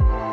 Bye.